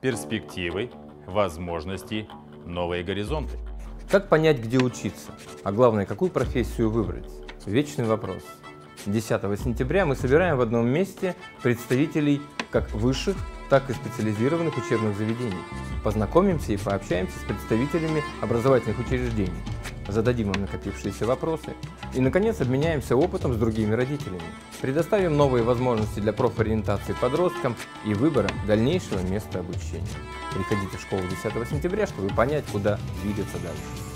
перспективы, возможности, новые горизонты. Как понять, где учиться? А главное, какую профессию выбрать? Вечный вопрос. 10 сентября мы собираем в одном месте представителей как высших, так и специализированных учебных заведений. Познакомимся и пообщаемся с представителями образовательных учреждений. Зададим им накопившиеся вопросы. И, наконец, обменяемся опытом с другими родителями. Предоставим новые возможности для профориентации подросткам и выбора дальнейшего места обучения. Приходите в школу 10 сентября, чтобы понять, куда двигаться дальше.